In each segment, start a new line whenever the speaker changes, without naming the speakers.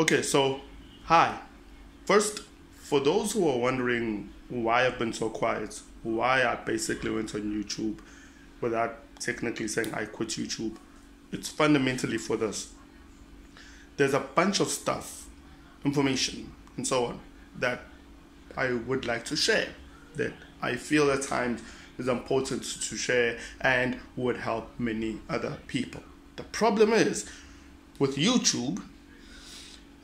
Okay, so hi. First, for those who are wondering why I've been so quiet, why I basically went on YouTube without technically saying I quit YouTube, it's fundamentally for this. There's a bunch of stuff, information, and so on that I would like to share that I feel at times is important to share and would help many other people. The problem is with YouTube,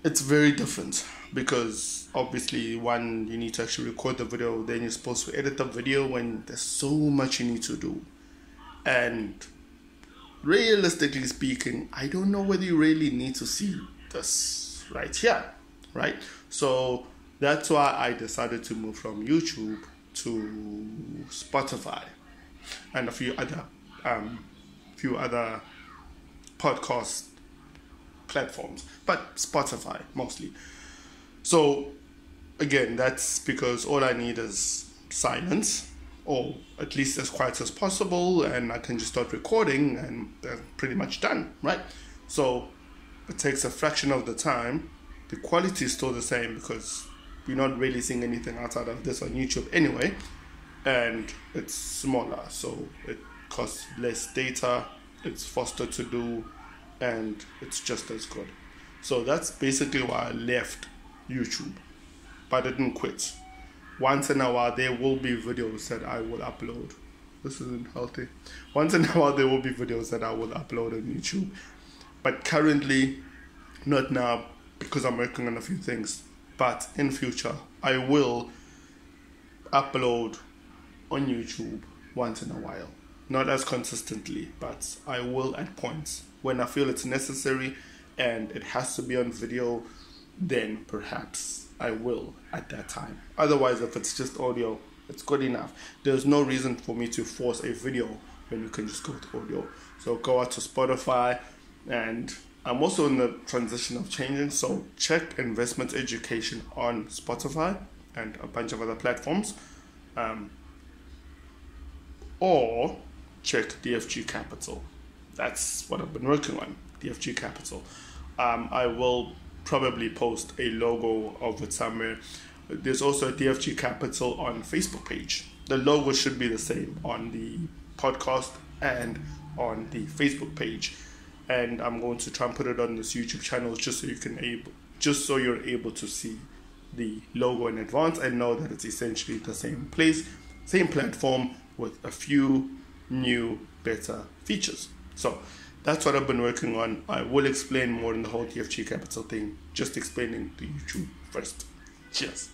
it's very different because obviously one you need to actually record the video then you're supposed to edit the video when there's so much you need to do. And realistically speaking i don't know whether you really need to see this right here right? So that's why i decided to move from youtube to spotify and a few other um few other podcast platforms, but Spotify mostly. So, again, that's because all I need is silence, or at least as quiet as possible, and I can just start recording, and they're pretty much done, right? So, it takes a fraction of the time. The quality is still the same because you're not really seeing anything outside of this on YouTube anyway, and it's smaller, so it costs less data, it's faster to do and it's just as good. So that's basically why I left YouTube, but I didn't quit. Once in a while, there will be videos that I will upload. This isn't healthy. Once in a while, there will be videos that I will upload on YouTube, but currently, not now because I'm working on a few things. But in future, I will upload on YouTube once in a while. Not as consistently, but I will at points when I feel it's necessary and it has to be on video, then perhaps I will at that time. Otherwise, if it's just audio, it's good enough. There's no reason for me to force a video when you can just go with audio. So go out to Spotify and I'm also in the transition of changing. So check investment education on Spotify and a bunch of other platforms. Um, or check DFG Capital that's what I've been working on, DFG Capital. Um, I will probably post a logo of it somewhere. There's also a DFG Capital on Facebook page. The logo should be the same on the podcast and on the Facebook page. And I'm going to try and put it on this YouTube channel just so you can able just so you're able to see the logo in advance and know that it's essentially the same place, same platform with a few new better features. So that's what I've been working on. I will explain more in the whole DFG Capital thing, just explaining to YouTube first. Cheers.